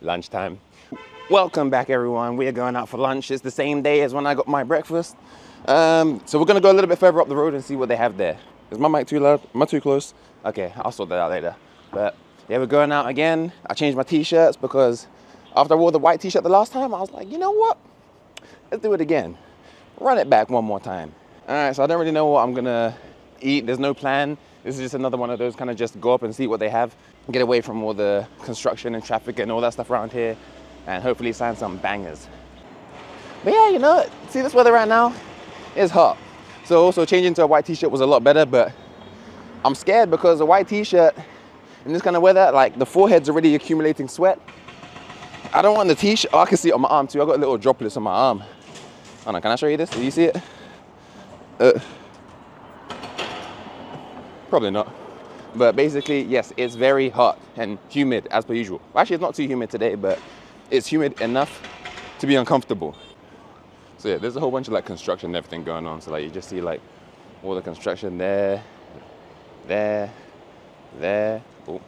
lunchtime. Welcome back, everyone. We are going out for lunch. It's the same day as when I got my breakfast. Um, so we're gonna go a little bit further up the road and see what they have there. Is my mic too loud? Am I too close? Okay, I'll sort that out later. But yeah, we're going out again. I changed my t-shirts because after I wore the white t-shirt the last time, I was like, you know what? Let's do it again. Run it back one more time. All right, so I don't really know what I'm gonna eat. There's no plan. This is just another one of those kind of just go up and see what they have, get away from all the construction and traffic and all that stuff around here, and hopefully sign some bangers. But yeah, you know, see this weather right now? It's hot. So also changing to a white t-shirt was a lot better, but I'm scared because a white t-shirt in this kind of weather, like the forehead's already accumulating sweat. I don't want the t-shirt, oh, I can see it on my arm too. I got a little droplets on my arm. Hold on, can I show you this? Do you see it? Uh, probably not. But basically, yes, it's very hot and humid as per usual. Actually, it's not too humid today, but it's humid enough to be uncomfortable. So yeah, there's a whole bunch of like construction and everything going on. So like you just see like all the construction there, there, there, oh,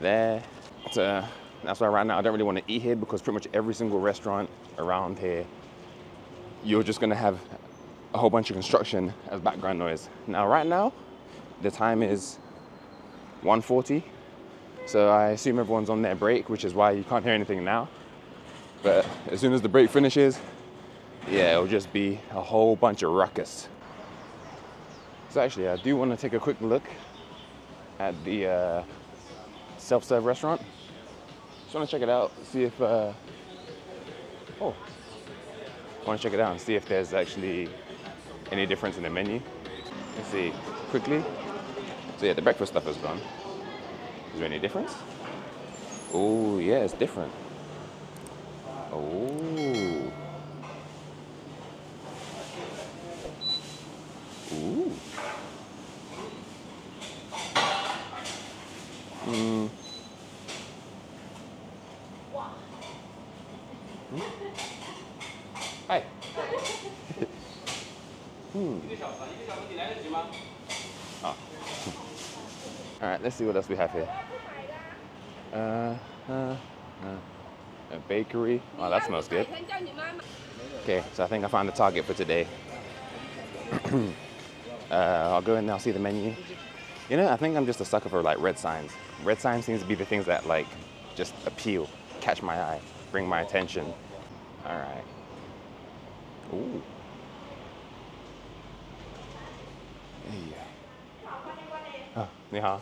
there. So uh, that's why right now I don't really want to eat here because pretty much every single restaurant around here, you're just gonna have a whole bunch of construction as background noise. Now right now, the time is 1.40. So I assume everyone's on their break, which is why you can't hear anything now. But as soon as the break finishes, yeah, it'll just be a whole bunch of ruckus. So actually, I do want to take a quick look at the uh, self-serve restaurant. Just want to check it out, see if, uh, oh, want to check it out and see if there's actually any difference in the menu. Let's see, quickly. So yeah, the breakfast stuff is gone. Is there any difference? Oh, yeah, it's different. Oh. Ooh. Mm. Hmm? Hi. hmm. Oh. All right, let's see what else we have here. Uh, uh, uh, a bakery. Oh, that smells good. Okay, so I think I found the target for today. uh, I'll go in and I'll see the menu. You know, I think I'm just a sucker for like red signs. Red signs seems to be the things that like just appeal, catch my eye, bring my attention. All right. Ooh. Hey. 啊，你好。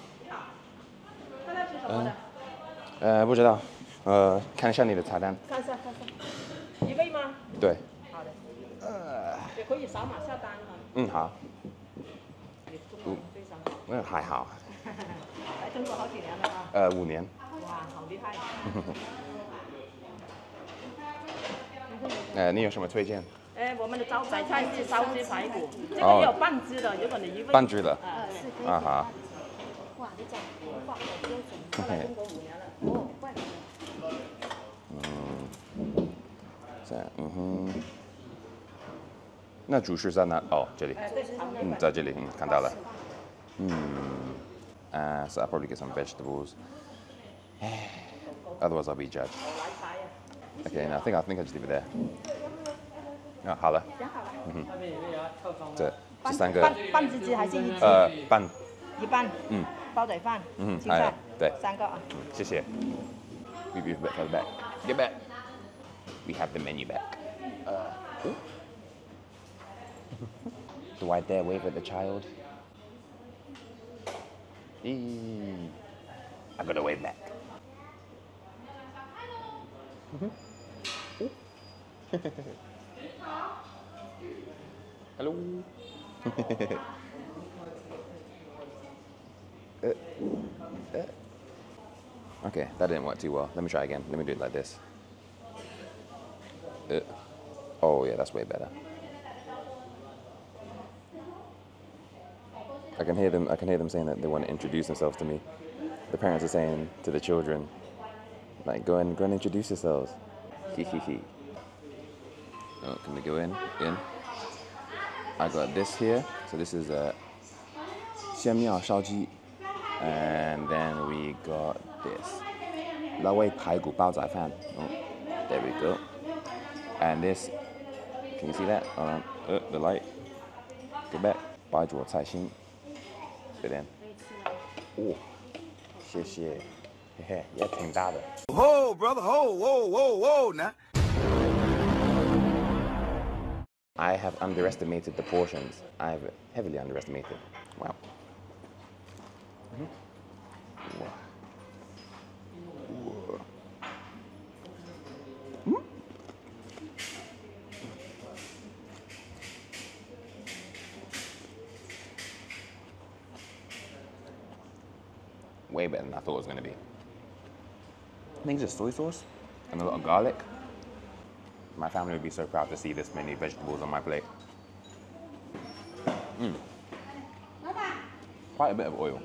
嗯，呃，不知道，呃，看一下你的菜单。看一下，看一下，一位吗？对，好的。呃，也可以扫码下单哈。嗯，好。你中文非常好。嗯，还好。来中国好几年了啊。呃，五年。哇，好厉害。呃，你有什么推荐？哎，我们的招牌菜是烧鸡排骨，这个也有半只的，如果你一位。半只的。啊，是。啊哈。哇，你讲话好标准，来中国五年了，哦，怪不得。嗯，这样，嗯哼。那主食在哪？哦，这里。哎，对，是旁边。嗯，在这里，嗯，看到了。嗯。Uh, so I'll probably get some vegetables. Otherwise, I'll be judged. Okay, no, I think I think I just leave it there. 啊，好了。想好了。嗯哼。这这三个。半半只鸡还是一只？呃，半。一半。嗯。煲仔饭。嗯，青菜。对。三个啊。嗯，谢谢。We be back, back. Get back. We have the menu back. Uh. ooh. the white there wave at the child. Eee. I gotta wave back. Hello. Uh, uh. Okay, that didn't work too well. Let me try again. Let me do it like this. Uh. Oh yeah, that's way better. I can hear them. I can hear them saying that they want to introduce themselves to me. The parents are saying to the children, like, "Go and go and introduce yourselves." Hee hee hee. Oh, can we go in? In. I got this here. So this is a 鲜妙烧鸡 and then we got this 老味排骨煲仔饭. Oh, there we go. And this, can you see that? Um, uh, the light. Go back. 白灼菜心. Sit in. 哦，谢谢，嘿嘿，也挺大的。 Whoa, brother, whoa, whoa, whoa, whoa, now. I have underestimated the portions. I've heavily underestimated. Wow. Mhm. Wow. Whoa. Mm. Way better than I thought it was going to be. I think it's just soy sauce and a lot of garlic. My family would be so proud to see this many vegetables on my plate. Mm. Quite a bit of oil.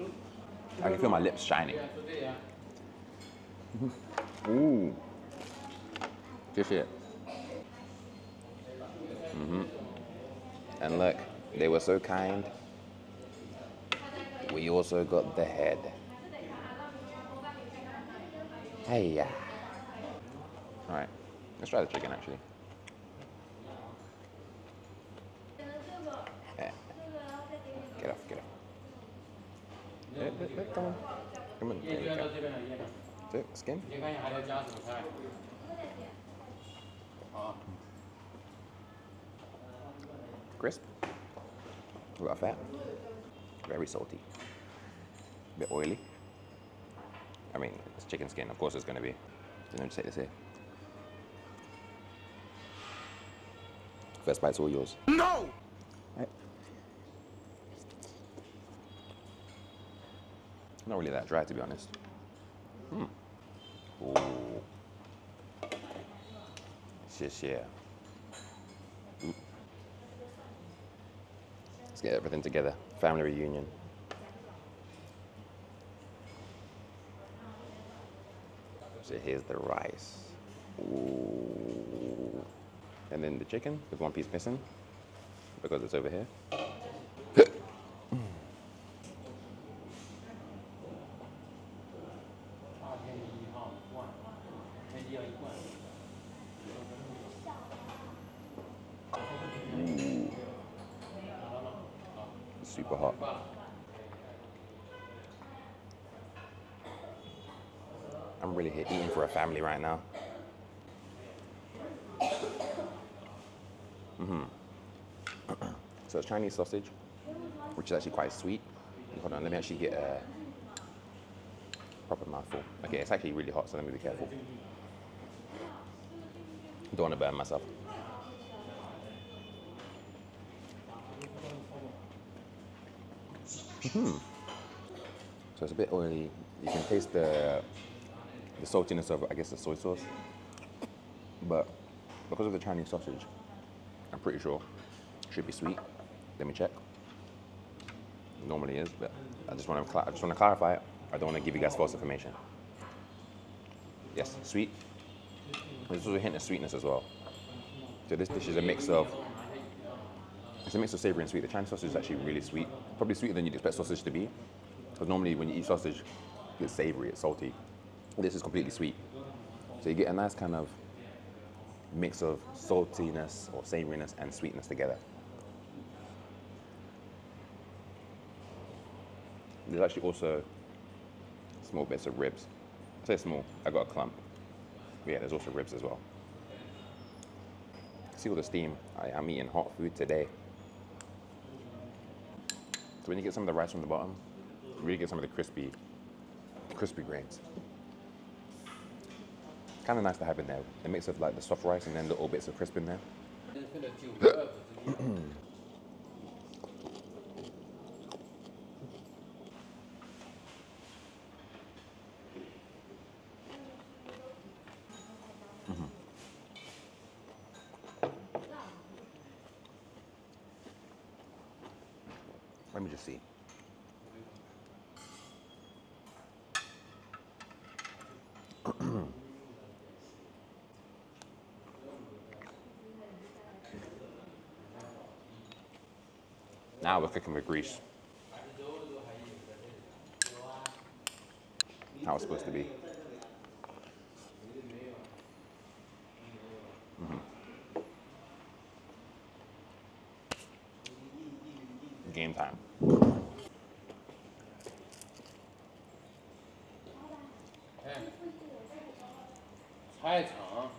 I can feel my lips shining. Ooh. Good shit. hmm And look, they were so kind. We also got the head. Hey, yeah. All right, Let's try the chicken actually. Yeah. Get off, get off. Yeah, yeah, come on. Come on. There we go. That's it, skin. Crisp. A lot of fat. Very salty. A bit oily. I mean, it's chicken skin. Of course it's going to be. Didn't take this here. First bite's all yours. No! Right. Not really that dry, to be honest. Hmm. 谢. Ooh. Let's get everything together. Family reunion. So here's the rice. Ooh and then the chicken with one piece missing because it's over here. super hot. I'm really here eating for a family right now. Hmm so it's Chinese sausage, which is actually quite sweet. Hold on, let me actually get a proper mouthful. Okay, it's actually really hot, so let me be careful. Don't want to burn myself. Hmm. So it's a bit oily. You can taste the the saltiness of, I guess, the soy sauce. But because of the Chinese sausage, pretty sure should be sweet. Let me check. It normally is, but I just want to I just want to clarify it. I don't want to give you guys false information. Yes, sweet. There's also a hint of sweetness as well. So this dish is a mix of it's a mix of savory and sweet. The Chinese sausage is actually really sweet, probably sweeter than you'd expect sausage to be. Because normally when you eat sausage, it's savory, it's salty. This is completely sweet. So you get a nice kind of mix of saltiness or savoriness and sweetness together. There's actually also small bits of ribs. I say small, I got a clump. But yeah, there's also ribs as well. See all the steam. I am eating hot food today. So when you get some of the rice from the bottom, you really get some of the crispy, crispy grains. Kind of nice to have in there. A mix of like the soft rice and then little bits of crisp in there. Let me just see. Now we're cooking with grease. How it's supposed to be. same time. 菜场。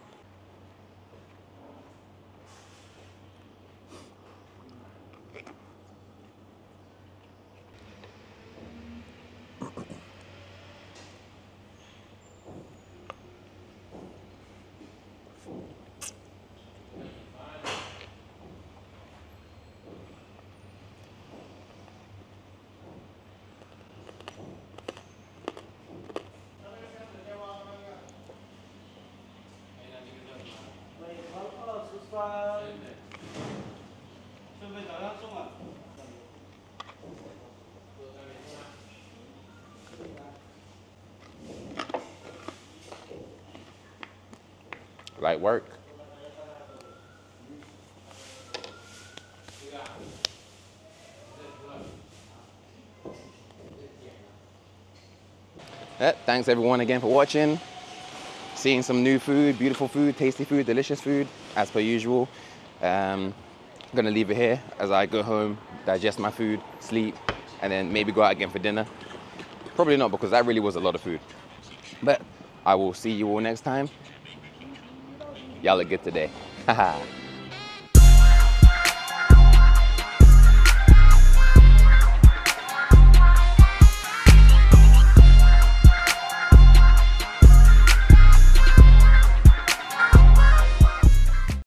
Light work. Yeah, thanks everyone again for watching. Seeing some new food, beautiful food, tasty food, delicious food, as per usual. Um, I'm gonna leave it here as I go home, digest my food, sleep, and then maybe go out again for dinner. Probably not because that really was a lot of food. But I will see you all next time. Y'all look good today.